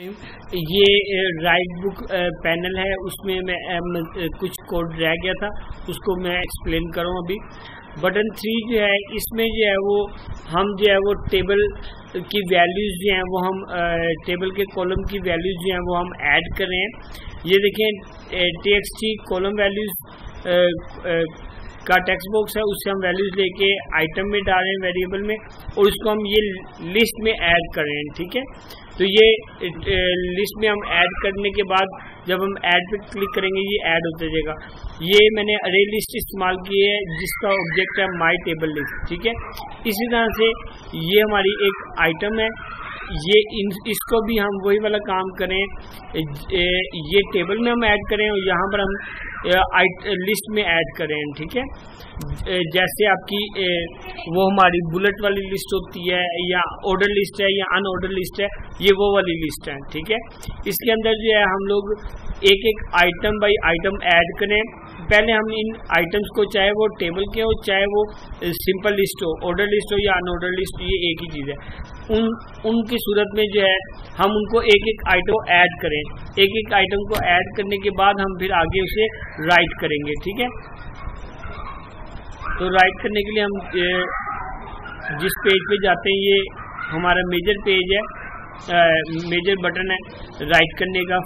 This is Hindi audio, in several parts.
ये राइट बुक पैनल है, उसमें मैं कुछ कोड रह गया था, उसको मैं एक्सप्लेन करूँ अभी। बटन थ्री जो है, इसमें जो है वो, हम जो है वो टेबल की वैल्यूज़ जो हैं, वो हम टेबल के कॉलम की वैल्यूज़ जो हैं, वो हम ऐड कर। रहे हैं ये देखें T X T column values का टेक्स्ट बॉक्स है, उससे हम वैल्यूज़ लेके आइटम में डाल वेरिएबल में और उसको हम ये लिस्ट में ऐड कर ठीक है? तो ये लिस्ट में हम ऐड करने के बाद जब हम ऐड पे क्लिक करेंगे, ये ऐड होता जाएगा। ये मैंने अरे लिस्ट इस्तेमाल की है, जिसका ऑब्जेक्ट है माई टेबल लिस्ट ठीक है? इसी तरह से ये हमारी एक आइटम है ये इन, इसको भी हम वही वाला काम करें ये टेबल में हम ऐड करें और यहाँ पर हम लिस्ट में ऐड करें, ठीक है? जैसे आपकी वो हमारी बुलेट वाली लिस्ट होती है या ऑर्डर लिस्ट है या अनऑर्डर लिस्ट है, ये वो वाली लिस्ट है, ठीक है? इसके अंदर जो है हम लोग एक एक आइटम बाई आइटम ऐड करें। पहले हम इन आइटम्स को, चाहे वो टेबल के हो, चाहे वो सिंपल लिस्ट हो ऑर्डर लिस्ट हो या अनऑर्डर लिस्ट ये एक ही चीज़ है। उन, उनकी सूरत में जो है, हम उनको एक एक आइटम ऐड करें। एक एक आइटम को ऐड करने के बाद हम फिर आगे उसे राइट करेंगे, ठीक है? तो राइट करने के लिए हम जिस पेज पे जाते हैं, ये हमारा मेजर पेज है। मेजर बटन है राइट करने का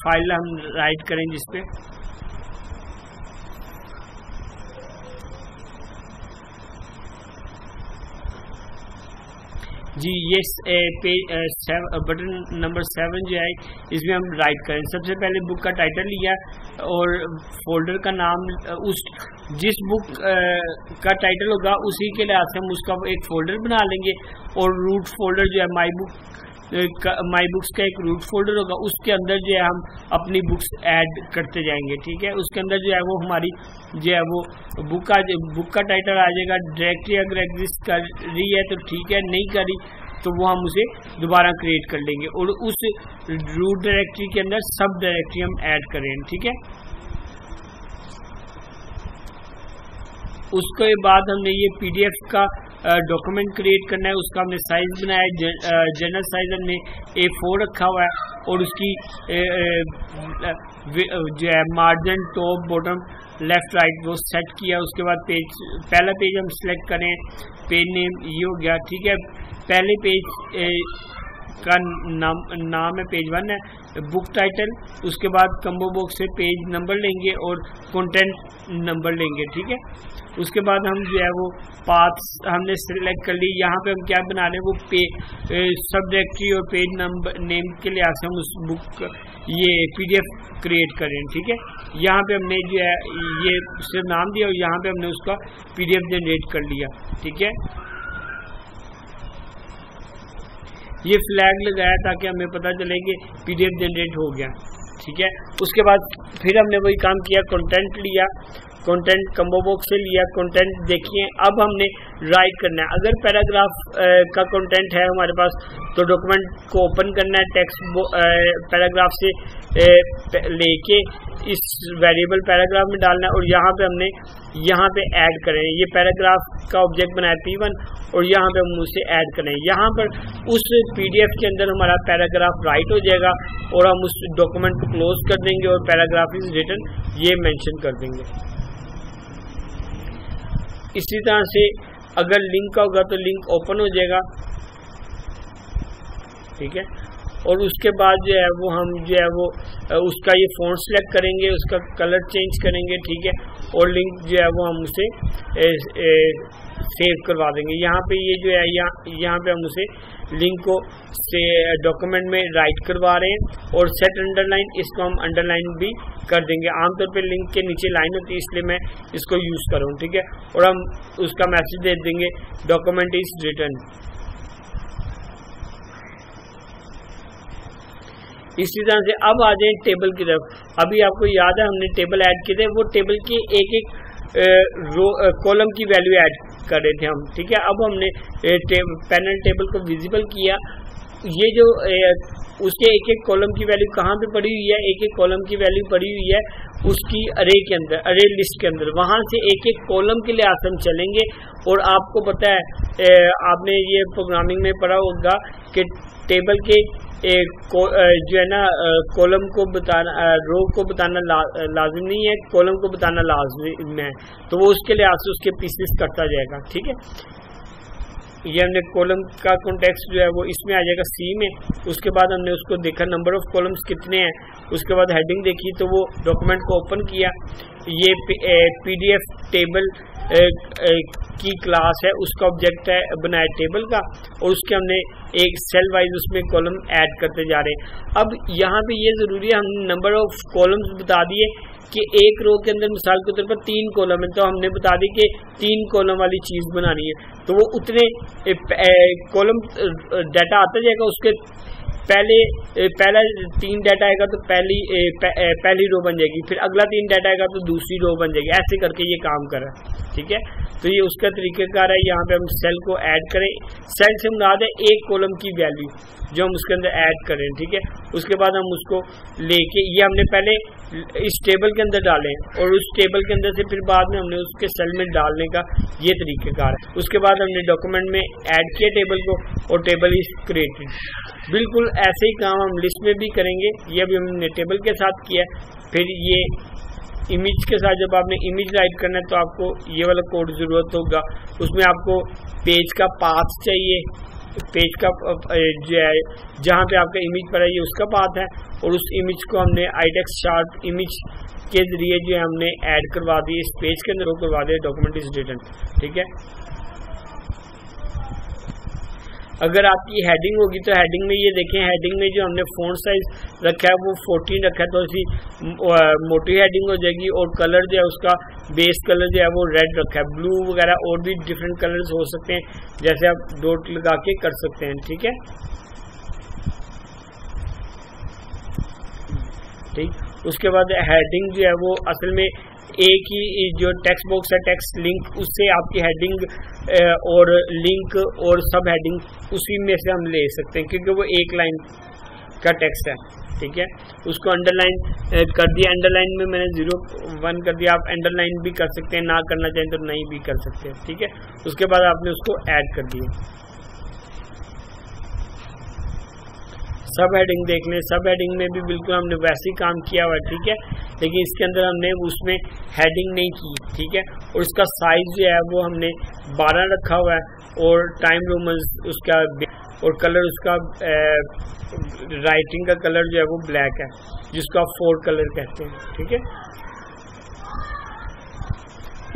फ़ाइल हम राइट करें जिस जी ये बटन नंबर सेवन जो है इसमें हम राइट करें। सबसे पहले बुक का टाइटल लिया और फोल्डर का नाम उस जिस बुक आ, का टाइटल होगा उसी के लिहाज से हम उसका एक फ़ोल्डर बना लेंगे और रूट फोल्डर जो है माई बुक माई बुक्स का एक रूट फोल्डर होगा। उसके अंदर जो है हम अपनी बुक्स ऐड करते जाएँगे, ठीक है? उसके अंदर जो है वो हमारी, जो है वो बुक का बुक का टाइटल आ जाएगा डायरेक्टरी अगर एग्जिस्ट कर रही है तो ठीक है, नहीं करी तो वो हम उसे दोबारा क्रिएट कर लेंगे। और उस रूट डायरेक्टरी के अंदर सब डायरेक्टरी हम ऐड करें, ठीक है? उसके बाद हमने ये पीडीएफ का डॉक्यूमेंट क्रिएट करना है, उसका हमने साइज़ बनाया जनरल साइज़ हमने ए फोर रखा हुआ है, और उसकी जो है margin top bottom left right वो सेट किया, उसके बाद पेज पहला पेज हम सिलेक्ट करें पेज नेम ये हो गया, ठीक है? पहले पेज का नाम नाम है पेज वन है बुक टाइटल उसके बाद कम्बो बॉक्स से पेज नंबर लेंगे और कंटेंट नंबर लेंगे, ठीक है? उसके बाद हम जो है वो पाथ हमने सेलेक्ट कर ली। यहाँ पे हम क्या बना रहे हैं? वो पे सब और पेज नंबर नेम के लिहाज से हम उस बुक ये पीडीएफ क्रिएट करें ठीक है? यहाँ पे हमने जो है, ये सिर्फ़ नाम दिया और यहाँ पे हमने उसका पीडीएफ जनरेट कर लिया, ठीक है? ये फ्लैग लगाया ताकि हमें पता चले कि पीडीएफ जनरेट हो गया। ठीक है? उसके बाद फिर हमने वही काम किया कंटेंट लिया। कंटेंट कम्बो बॉक्स से लिया कंटेंट देखिए, अब हमने राइट करना है। अगर पैराग्राफ का कंटेंट है हमारे पास तो डॉक्यूमेंट को ओपन करना है टेक्स्ट पैराग्राफ से लेके इस वेरिएबल पैराग्राफ में डालना है और यहाँ पे हमने, यहाँ पे ऐड करें। ये पैराग्राफ का ऑब्जेक्ट बनाया पी वन और यहाँ पे हम उसे ऐड करें। यहाँ पर उस पीडीएफ के अंदर हमारा पैराग्राफ राइट हो जाएगा और हम उस डॉक्यूमेंट को क्लोज कर देंगे और पैराग्राफ इज़ रिटर्न ये मेंशन कर देंगे। इसी तरह से अगर लिंक का होगा तो लिंक ओपन हो जाएगा। ठीक है? और उसके बाद जो है वो हम जो है वो उसका ये फ़ोन सेलेक्ट करेंगे, उसका कलर चेंज करेंगे, ठीक है? और लिंक जो है वो हम उसे सेव करवा देंगे। यहाँ पे ये जो है, यहाँ यहाँ पे हम उसे लिंक को से डॉक्यूमेंट में राइट करवा रहे हैं और सेट अंडरलाइन इसको हम अंडरलाइन भी कर देंगे। आमतौर पे लिंक के नीचे लाइन होती है, इसलिए मैं इसको यूज़ करूँ ठीक है? और हम उसका मैसेज दे देंगे डॉक्यूमेंट इज़ रिटर्न इसी तरह से अब आ जाए टेबल की तरफ़। अभी आपको याद है, हमने टेबल ऐड किए थे। वो टेबल की एक एक कॉलम की वैल्यू ऐड कर रहे थे हम, ठीक है? अब हमने पैनल टेबल को विजिबल किया। ये जो उसके एक एक कॉलम की वैल्यू कहाँ पे पड़ी हुई है? एक एक कॉलम की वैल्यू पड़ी हुई है उसकी अरे के अंदर अरे लिस्ट के अंदर। वहाँ से एक एक कॉलम के लिए हम चलेंगे और आपको पता है आपने ये प्रोग्रामिंग में पढ़ा होगा कि टेबल के एक को, जो है ना कॉलम को बताना रो को बताना ला, लाजिम नहीं है कॉलम को बताना लाजिम है। तो वो उसके लिहाज से उसके पीसेस करता जाएगा ठीक है? ये हमने कॉलम का कॉन्टेक्स्ट जो है वो इसमें आ जाएगा सी में। उसके बाद हमने उसको देखा नंबर ऑफ़ कॉलम्स कितने हैं। उसके बाद हेडिंग देखी तो वो डॉक्यूमेंट को ओपन किया। ये पीडीएफ टेबल की क्लास है, उसका ऑब्जेक्ट है, बनाया टेबल का, और उसके हमने एक सेल वाइज उसमें कॉलम ऐड करते जा रहे हैं। अब यहाँ पे ये ज़रूरी है, हमने नंबर ऑफ़ कॉलम्स बता दिए कि एक रो के अंदर मिसाल के तौर पर तीन कॉलम है तो हमने बता दी कि तीन कॉलम वाली चीज़ बनानी है। तो वो उतने कॉलम डाटा आता जाएगा, उसके पहले पहला तीन डाटा आएगा तो पहली पहली रो बन जाएगी। फिर अगला तीन डाटा आएगा तो दूसरी रो बन जाएगी। ऐसे करके ये काम कर रहा है। ठीक है? तो ये उसका तरीक़ेकार है। यहाँ पे हम सेल को ऐड करें। सेल से मुराद दें एक कॉलम की वैल्यू जो हम उसके अंदर ऐड करें ठीक है? उसके बाद हम उसको लेके, ये हमने पहले इस टेबल के अंदर डालें और उस टेबल के अंदर से फिर बाद में हमने उसके सेल में डालने का ये तरीक़ेकार है। उसके बाद हमने डॉक्यूमेंट में ऐड किया टेबल को और टेबल इज़ क्रिएटेड बिल्कुल ऐसे ही काम हम लिस्ट में भी करेंगे। ये भी हमने टेबल के साथ किया फिर ये इमेज के साथ जब आपने इमेज राइट करना है तो आपको ये वाला कोड ज़रूरत होगा। उसमें आपको पेज का पाथ चाहिए। पेज का जहाँ पे आपका इमेज पड़ा है ये उसका बात है, और उस इमेज को हमने आईडेक्स चार्ट इमेज के ज़रिए जो है हमने ऐड करवा दी, इस पेज के अंदर करवा दिया डॉक्यूमेंट इज़ रिटर्न ठीक है? अगर आपकी हेडिंग होगी तो हेडिंग में ये देखें हेडिंग में जो हमने फ़ोन साइज़ रखा है, वो 14 रखा है तो ऐसी मोटी हेडिंग हो जाएगी और कलर जो है उसका बेस कलर जो है वो रेड रखा है। ब्लू वगैरह और भी डिफरेंट कलर्स हो सकते हैं, जैसे आप डोट लगा के कर सकते हैं, ठीक है? ठीक? उसके बाद हेडिंग जो है वो असल में एक ही जो टेक्स्ट बॉक्स है टेक्स्ट लिंक उससे आपकी हेडिंग और लिंक और सब हेडिंग उसी में से हम ले सकते हैं, क्योंकि वो एक लाइन का टेक्स्ट है, ठीक है? उसको अंडरलाइन कर दिया अंडरलाइन में मैंने ज़ीरो वन कर दिया, आप अंडरलाइन भी कर सकते हैं, ना करना चाहें तो नहीं भी कर सकते ठीक है? उसके बाद आपने उसको ऐड कर दिया। सब हेडिंग देख लें सब हेडिंग में भी बिल्कुल हमने वैसे ही काम किया हुआ ठीक है? लेकिन इसके अंदर हमने उसमें हेडिंग नहीं की ठीक है? और इसका साइज़ जो है वो हमने 12 रखा हुआ है और टाइम रोमन उसका और कलर उसका ए, राइटिंग का कलर जो है वो ब्लैक है जिसको आप फोर कलर कहते हैं ठीक है?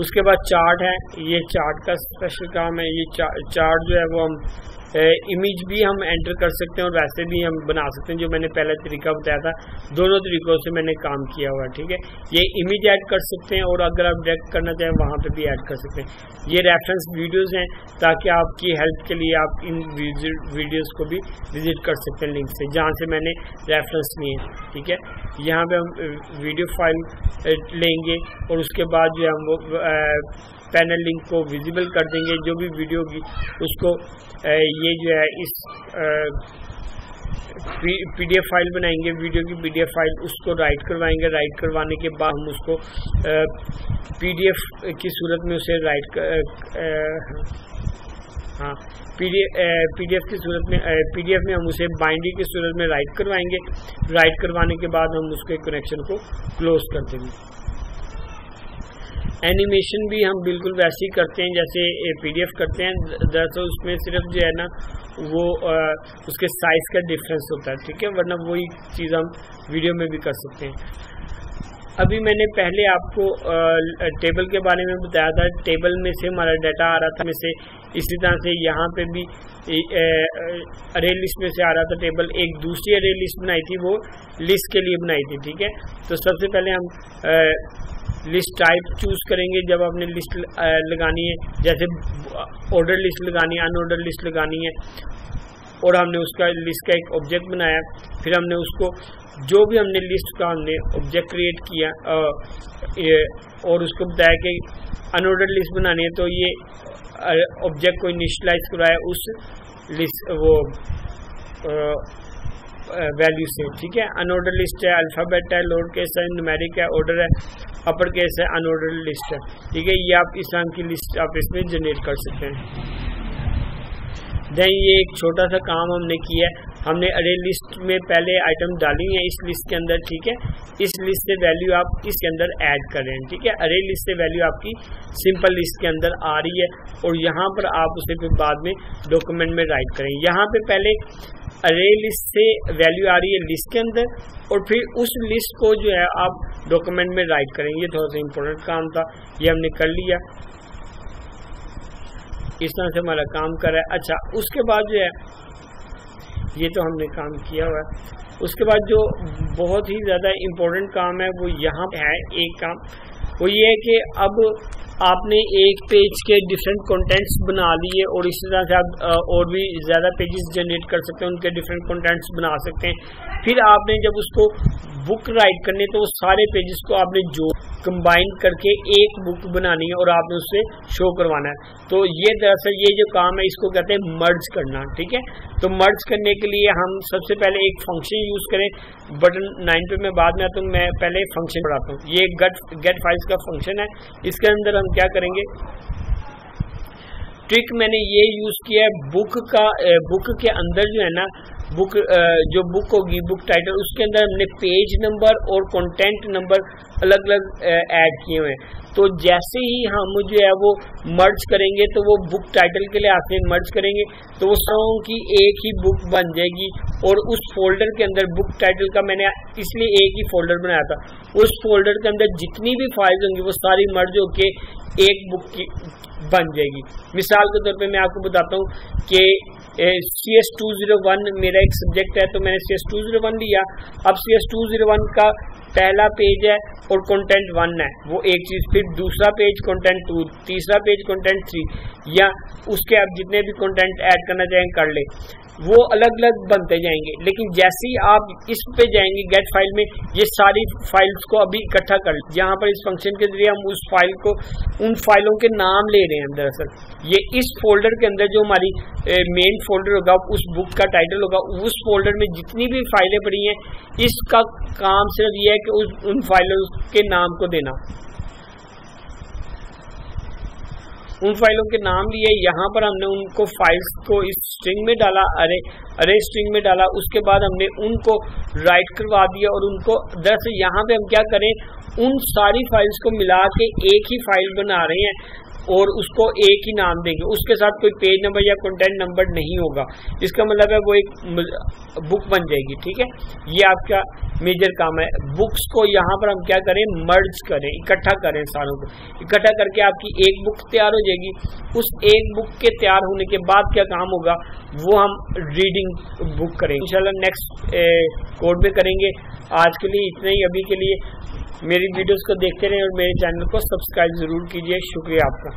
उसके बाद चार्ट है ये चार्ट का स्पेशल काम है ये चार्ट जो है वो हम इमेज भी हम एंटर कर सकते हैं और वैसे भी हम बना सकते हैं, जो मैंने पहला तरीका बताया था। दोनों तरीकों से मैंने काम किया हुआ, ठीक है? ये इमेज ऐड कर सकते हैं और अगर आप डायरेक्ट करना चाहें, वहाँ पे भी ऐड कर सकते हैं। ये रेफरेंस वीडियोस हैं, ताकि आपकी हेल्प के लिए आप इन वीडियोस को भी विज़िट कर सकते हैं लिंक से, जहाँ से मैंने रेफरेंस लिए हैं, ठीक है? यहाँ पे हम वीडियो फ़ाइल लेंगे और उसके बाद जो है हम वो पैनल लिंक को विजिबल कर देंगे, जो भी वीडियो की, उसको ये जो है, इस पीडीएफ फ़ाइल बनाएँगे वीडियो की पीडीएफ फ़ाइल उसको राइट करवाएँगे। राइट करवाने के बाद हम उसको पीडीएफ की सूरत में उसे राइट हाँ पीडीएफ की सूरत में पीडीएफ में हम उसे बाइंडी की सूरत में राइट करवाएँगे। राइट करवाने के बाद हम उसके कनेक्शन को क्लोज कर देंगे। एनिमेशन भी हम बिल्कुल वैसे ही करते हैं जैसे पीडीएफ करते हैं दरअसल उसमें सिर्फ़ जो है ना वो आ, उसके साइज़ का डिफरेंस होता है ठीक है? वरना वही चीज़ हम वीडियो में भी कर सकते हैं। अभी मैंने पहले आपको आ, टेबल के बारे में बताया था टेबल में से हमारा डाटा आ रहा था में से इसी तरह से यहाँ पे भी अरे लिस्ट में से आ रहा था टेबल एक दूसरी अरे लिस्ट बनाई थी वो लिस्ट के लिए बनाई थी ठीक है? तो सबसे पहले हम आ, लिस्ट टाइप चूज़ करेंगे जब आपने लिस्ट लगानी है। जैसे ऑर्डर लिस्ट लगानी है अनऑर्डर लिस्ट लगानी है, और हमने उसका लिस्ट का एक ऑब्जेक्ट बनाया। फिर हमने उसको, जो भी हमने लिस्ट का हमने ऑब्जेक्ट क्रिएट किया और उसको बताया कि अनऑर्डर लिस्ट बनानी है तो ये ऑब्जेक्ट को इनिशलाइज कराया। उस लिस्ट वो वैल्यू से ठीक है? अनऑर्डर लिस्ट है अल्फ़ाबेट है लोअर केस है न्यूमेरिक है ऑर्डर है अपर केस है अनऑर्डर लिस्ट है, ठीक है? ये आप इस नाम की लिस्ट आप इसमें जनरेट कर सकते हैं। देन ये एक छोटा सा काम हमने किया है हमने अरे लिस्ट में पहले आइटम डाली है इस लिस्ट के अंदर ठीक है। इस लिस्ट से वैल्यू आप इसके अंदर ऐड कर रहे हैं ठीक है? अरे लिस्ट से वैल्यू आपकी सिंपल लिस्ट के अंदर आ रही है और यहाँ पर आप उसे फिर बाद में डॉक्यूमेंट में राइट करें। यहाँ पे पहले अरे लिस्ट से वैल्यू आ रही है लिस्ट के अंदर और फिर उस लिस्ट को जो है आप डॉक्यूमेंट में राइट करें। ये थोड़ा सा इम्पोर्टेंट काम था, ये हमने कर लिया। इस तरह से हमारा काम कर रहा है। अच्छा उसके बाद जो है ये तो हमने काम किया हुआ है। उसके बाद जो बहुत ही ज़्यादा इम्पोर्टेंट काम है, वो यहाँ है, एक काम। वो ये है कि अब आपने एक पेज के डिफरेंट कंटेंट्स बना लिए और इसी तरह से आप और भी ज़्यादा पेजेस जनरेट कर सकते हैं, उनके डिफरेंट कंटेंट्स बना सकते हैं। फिर आपने जब उसको बुक राइट करनी तो वो सारे पेजेस को आपने जो कंबाइन करके एक बुक बनानी है और आपने उससे शो करवाना है। तो ये दरअसल ये जो काम है, इसको कहते हैं मर्ज करना, ठीक है? तो मर्ज करने के लिए हम सबसे पहले एक फ़ंक्शन यूज़ करें। बटन नाइन पे मैं बाद में आता हूँ, मैं पहले फ़ंक्शन पढ़ाता हूँ। ये गेट गेट फाइल्स का फ़ंक्शन है। इसके अंदर हम क्या करेंगे? ट्रिक मैंने ये यूज़ किया है बुक का बुक के अंदर जो है ना बुक जो बुक होगी बुक टाइटल उसके अंदर हमने पेज नंबर और कंटेंट नंबर अलग अलग ऐड किए हुए हैं। तो जैसे ही हम जो है वो मर्ज करेंगे तो वो बुक टाइटल के लिए हैं मर्ज करेंगे तो वो सॉन्ग की एक ही बुक बन जाएगी। और उस फोल्डर के अंदर बुक टाइटल का मैंने इसलिए एक ही फोल्डर बनाया था। उस फोल्डर के अंदर जितनी भी फाइल्स होंगी, वो सारी मर्ज होके एक बुक की बन जाएगी। मिसाल के तौर पे मैं आपको बताता हूँ कि C S two zero one मेरा एक सब्जेक्ट है तो मैंने C S two zero one लिया। अब C S two zero one का पहला पेज है, और कंटेंट वन है। वो एक चीज़, फिर दूसरा पेज कंटेंट टू तीसरा पेज कंटेंट थ्री या उसके आप जितने भी कंटेंट ऐड करना चाहें कर ले। वो अलग अलग बनते जाएँगे। लेकिन जैसे ही आप इस पे जाएँगे गेट फ़ाइल में, ये सारी फाइल्स को अभी इकट्ठा कर यहाँ पर इस फ़ंक्शन के ज़रिए हम उस फ़ाइल को, उन फाइलों के नाम ले रहे हैं दरअसल। ये इस फोल्डर के अंदर जो हमारी मेन फोल्डर होगा, उस बुक का टाइटल होगा, उस फोल्डर में जितनी भी फाइलें पड़ी हैं, इसका काम सिर्फ़ ये है कि उस, उन फाइलों के नाम को देना। उन फाइलों के नाम लिए, यहाँ पर हमने उनको फाइल्स को इस स्ट्रिंग में डाला, अरे अरे स्ट्रिंग में डाला, उसके बाद हमने उनको राइट करवा दिया और उनको, दरअसल यहाँ पे हम क्या करें, उन सारी फाइल्स को मिला के एक ही फ़ाइल बना रहे हैं। और उसको एक ही नाम देंगे। उसके साथ कोई पेज नंबर या कंटेंट नंबर नहीं होगा। इसका मतलब है वो एक बुक बन जाएगी, ठीक है? ये आपका मेजर काम है। बुक्स को यहाँ पर हम क्या करें? मर्ज करें, इकट्ठा करें सारों को। इकट्ठा करके आपकी एक बुक तैयार हो जाएगी। उस एक बुक के तैयार होने के बाद क्या काम होगा? वो हम रीडिंग बुक करेंगे। इंशाल्लाह नेक्स्ट कोड में करेंगे। आज के लिए इतना ही। अभी के लिए मेरी वीडियोस को देखते रहें और मेरे चैनल को सब्सक्राइब ज़रूर कीजिए। शुक्रिया आपका।